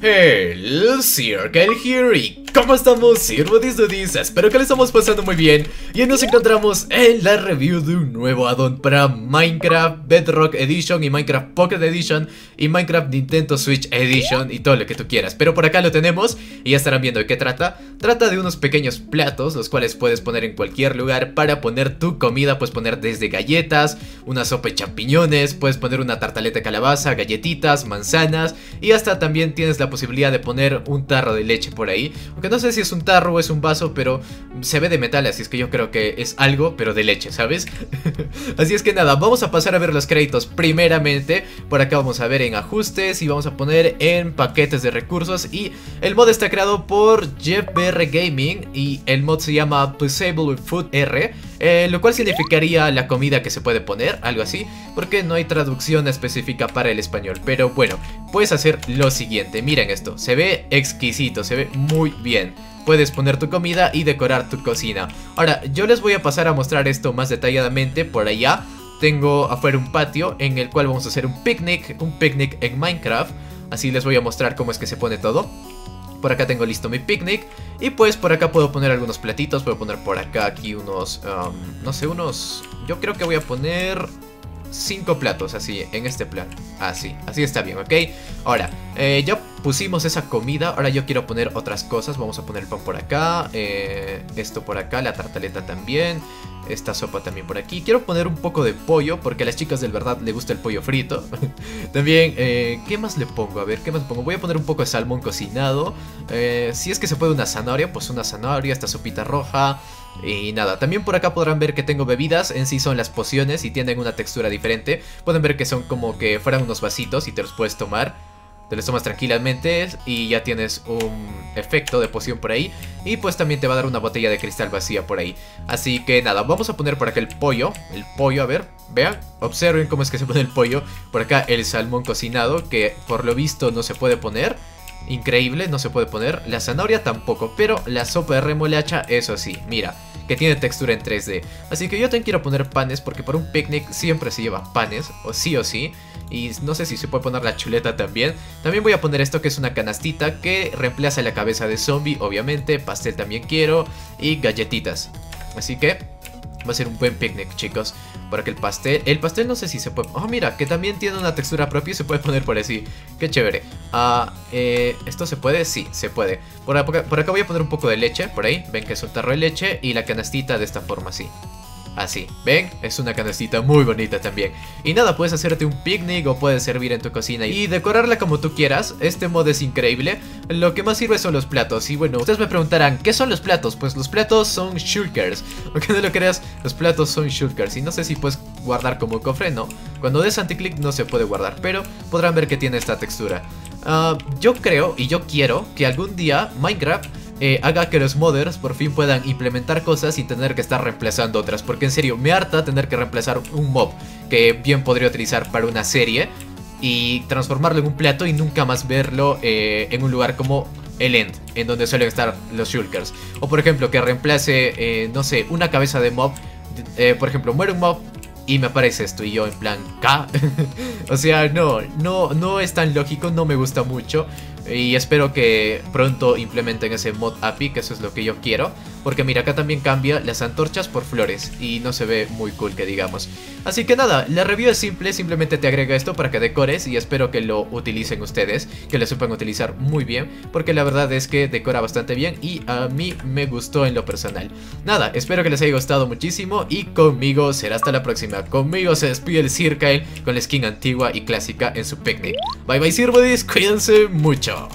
El Circle here y ¿cómo estamos? Sirvodis Dudis, espero que le estamos pasando muy bien. Y hoy nos encontramos en la review de un nuevo addon para Minecraft Bedrock Edition y Minecraft Pocket Edition Y Minecraft Nintendo Switch Edition y todo lo que tú quieras. Pero por acá lo tenemos y ya estarán viendo de qué trata. Trata de unos pequeños platos, los cuales puedes poner en cualquier lugar para poner tu comida. Puedes poner desde galletas, una sopa de champiñones, puedes poner una tartaleta de calabaza, galletitas, manzanas Y hasta también tienes la posibilidad de poner un tarro de leche por ahí. Aunque no sé si es un tarro o es un vaso, pero se ve de metal, así es que yo creo que es algo, pero de leche, ¿sabes? así es que nada, vamos a pasar a ver los créditos primeramente. Por acá vamos a ver en ajustes y vamos a poner en paquetes de recursos. Y el mod está creado por JeffBR Gaming y el mod se llama Possible Food R. Eh, lo cual significaría la comida que se puede poner, algo así, porque no hay traducción específica para el español. Pero bueno, puedes hacer lo siguiente, miren esto, se ve exquisito, se ve muy bien. Puedes poner tu comida y decorar tu cocina. Ahora, yo les voy a pasar a mostrar esto más detalladamente por allá. Tengo afuera un patio en el cual vamos a hacer un picnic, un picnic en Minecraft. Así les voy a mostrar cómo es que se pone todo. Por acá tengo listo mi picnic. Y pues por acá puedo poner algunos platitos. Puedo poner por acá aquí unos... Um, no sé, unos... Yo creo que voy a poner... Cinco platos así, en este plan Así, así está bien, ¿ok? Ahora, eh, ya pusimos esa comida Ahora yo quiero poner otras cosas Vamos a poner el pan por acá eh, Esto por acá, la tartaleta también esta sopa también por aquí. Quiero poner un poco de pollo porque a las chicas del verdad le gusta el pollo frito. también, eh, ¿qué más le pongo? A ver, ¿qué más pongo? Voy a poner un poco de salmón cocinado. Eh, si es que se puede una zanahoria, pues una zanahoria, esta sopita roja. Y nada, también por acá podrán ver que tengo bebidas, en sí son las pociones y tienen una textura diferente. Pueden ver que son como que fueran unos vasitos y te los puedes tomar te lo tomas tranquilamente y ya tienes un efecto de poción por ahí. Y pues también te va a dar una botella de cristal vacía por ahí. Así que nada, vamos a poner por acá el pollo. El pollo, a ver, vean, observen cómo es que se pone el pollo. Por acá el salmón cocinado, que por lo visto no se puede poner. Increíble, no se puede poner. La zanahoria tampoco, pero la sopa de remolacha, eso sí, mira que tiene textura en 3D. Así que yo también quiero poner panes porque por un picnic siempre se lleva panes, o sí o sí. Y no sé si se puede poner la chuleta también. También voy a poner esto que es una canastita que reemplaza la cabeza de zombie, obviamente. Pastel también quiero. Y galletitas. Así que Va a ser un buen picnic, chicos. Para que el pastel... El pastel no sé si se puede... Oh, mira, que también tiene una textura propia y se puede poner por así. Qué chévere. Ah, eh, ¿Esto se puede? Sí, se puede. Por acá, por acá voy a poner un poco de leche, por ahí. Ven que es un tarro de leche y la canastita de esta forma, así. Así, ¿ven? Es una canastita muy bonita también. Y nada, puedes hacerte un picnic o puedes servir en tu cocina y decorarla como tú quieras. Este mod es increíble. Lo que más sirve son los platos. Y bueno, ustedes me preguntarán, ¿qué son los platos? Pues los platos son shulkers. Aunque no lo creas, los platos son shulkers. Y no sé si puedes guardar como cofre, no Cuando des anticlick no se puede guardar Pero podrán ver que tiene esta textura. Uh, Yo creo y yo quiero que algún día Minecraft eh, haga que los modders por fin puedan implementar cosas sin tener que estar reemplazando otras. Porque en serio, me harta tener que reemplazar un mob que bien podría utilizar para una serie y transformarlo en un plato y nunca más verlo eh, en un lugar como el End, en donde suelen estar los Shulkers. O por ejemplo, que reemplace, eh, no sé, una cabeza de mob. por ejemplo, muere un mob y me aparece esto y yo en plan, ¿K? o sea, no, no, no es tan lógico, no me gusta mucho. Y espero que pronto implementen ese mod API, que eso es lo que yo quiero. Porque mira, acá también cambia las antorchas por flores y no se ve muy cool que digamos. Así que nada, la review es simple, simplemente te agrega esto para que decores y espero que lo utilicen ustedes, que lo sepan utilizar muy bien, porque la verdad es que decora bastante bien y a mí me gustó en lo personal. Nada, espero que les haya gustado muchísimo y conmigo será hasta la próxima. Conmigo se despide el Circle con la skin antigua y clásica en su picnic. Bye bye Sirbodis, cuídense mucho.